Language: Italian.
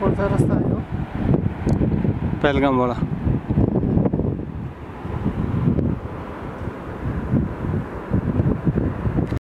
कोणता रस्ता आहे हो पहलगामवाला